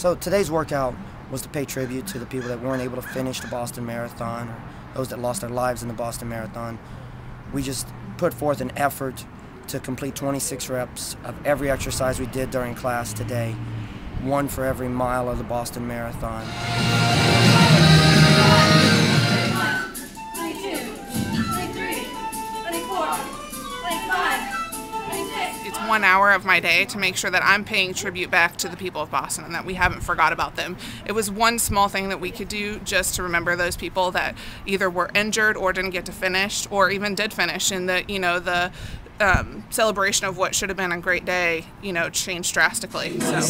So today's workout was to pay tribute to the people that weren't able to finish the Boston Marathon or those that lost their lives in the Boston Marathon. We just put forth an effort to complete 26 reps of every exercise we did during class today, one for every mile of the Boston Marathon. One hour of my day to make sure that I'm paying tribute back to the people of Boston and that we haven't forgot about them. It was one small thing that we could do just to remember those people that either were injured or didn't get to finish or even did finish and that, you know, the um, celebration of what should have been a great day, you know, changed drastically. So.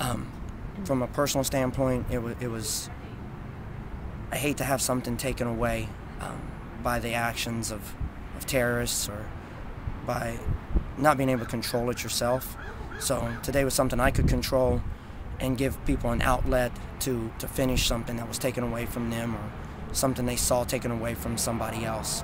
Um, from a personal standpoint, it was, it was. I hate to have something taken away um, by the actions of, of terrorists or by not being able to control it yourself. So today was something I could control and give people an outlet to, to finish something that was taken away from them or something they saw taken away from somebody else.